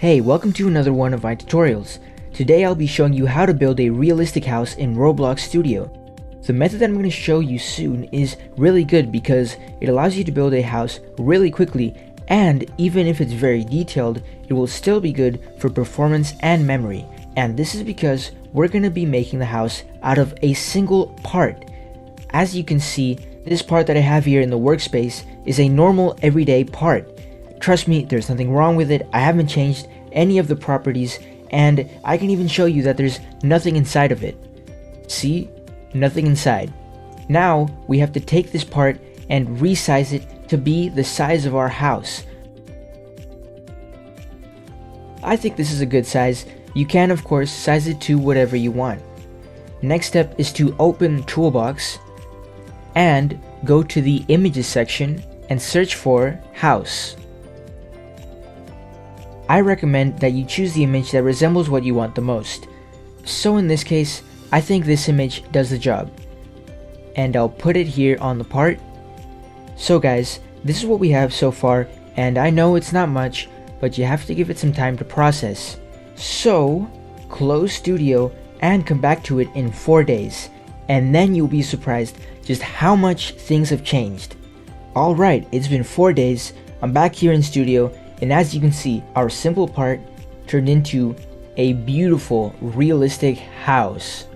Hey, welcome to another one of my tutorials. Today I'll be showing you how to build a realistic house in Roblox Studio. The method that I'm going to show you soon is really good because it allows you to build a house really quickly and even if it's very detailed, it will still be good for performance and memory. And this is because we're going to be making the house out of a single part. As you can see, this part that I have here in the workspace is a normal everyday part. Trust me, there's nothing wrong with it. I haven't changed any of the properties and I can even show you that there's nothing inside of it. See? Nothing inside. Now we have to take this part and resize it to be the size of our house. I think this is a good size. You can of course size it to whatever you want. Next step is to open Toolbox and go to the Images section and search for House. I recommend that you choose the image that resembles what you want the most. So in this case, I think this image does the job. And I'll put it here on the part. So guys, this is what we have so far, and I know it's not much, but you have to give it some time to process. So, close Studio and come back to it in 4 days, and then you'll be surprised just how much things have changed. Alright, it's been 4 days, I'm back here in Studio, and as you can see, our simple part turned into a beautiful, realistic house.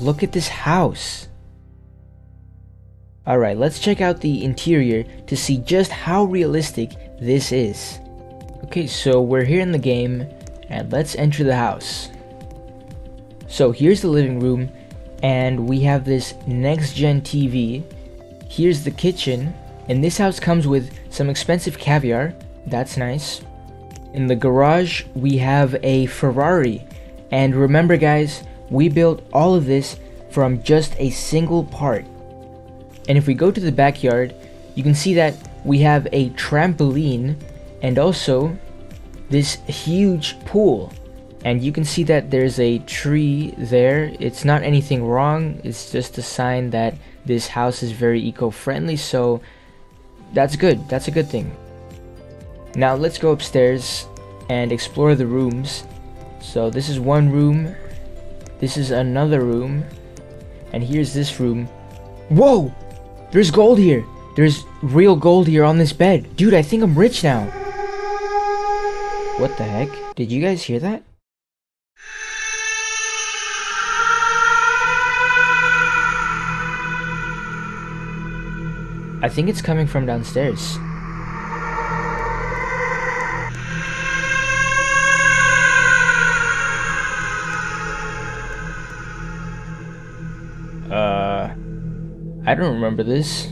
Look at this house. Alright, let's check out the interior to see just how realistic this is. Okay, so we're here in the game, and let's enter the house. So here's the living room, and we have this next-gen TV. Here's the kitchen, and this house comes with some expensive caviar, that's nice. In the garage, we have a Ferrari. And remember guys, we built all of this from just a single part. And if we go to the backyard, you can see that we have a trampoline and also this huge pool. And you can see that there's a tree there. It's not anything wrong. It's just a sign that this house is very eco-friendly. So that's good. That's a good thing. Now let's go upstairs and explore the rooms. So this is one room. This is another room. And here's this room. Whoa! There's gold here. There's real gold here on this bed. Dude, I think I'm rich now. What the heck? Did you guys hear that? I think it's coming from downstairs. Uh, I don't remember this.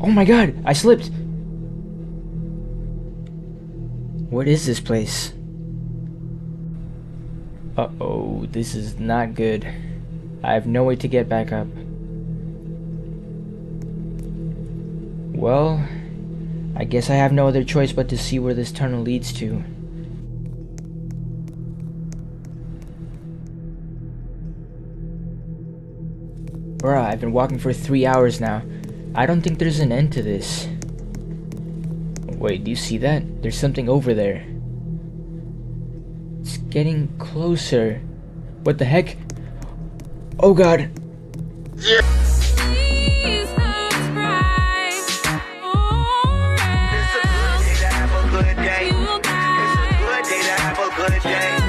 Oh my god, I slipped! What is this place? Uh-oh, this is not good. I have no way to get back up. Well, I guess I have no other choice but to see where this tunnel leads to. Bruh, I've been walking for three hours now. I don't think there's an end to this. Wait, do you see that? There's something over there. It's getting closer. What the heck? Oh god! Yeah. Good day.